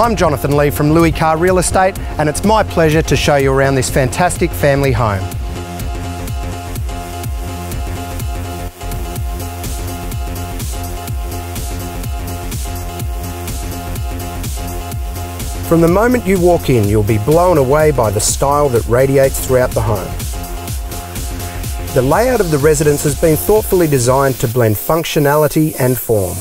I'm Jonathan Lee from Louis Carr Real Estate and it's my pleasure to show you around this fantastic family home. From the moment you walk in, you'll be blown away by the style that radiates throughout the home. The layout of the residence has been thoughtfully designed to blend functionality and form.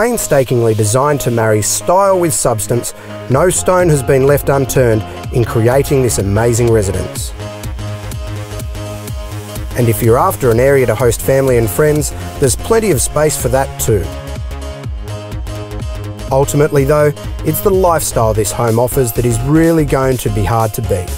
Painstakingly designed to marry style with substance, no stone has been left unturned in creating this amazing residence. And if you're after an area to host family and friends, there's plenty of space for that too. Ultimately, though, it's the lifestyle this home offers that is really going to be hard to beat.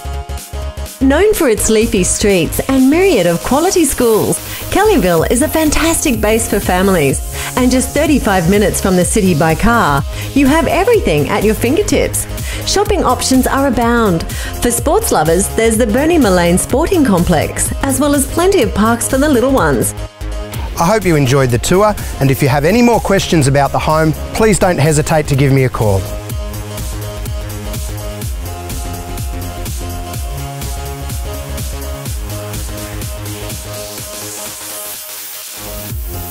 Known for its leafy streets and myriad of quality schools, Kellyville is a fantastic base for families. And just 35 minutes from the city by car, you have everything at your fingertips. Shopping options are abound. For sports lovers, there's the Bernie Mullane Sporting Complex, as well as plenty of parks for the little ones. I hope you enjoyed the tour, and if you have any more questions about the home, please don't hesitate to give me a call. We'll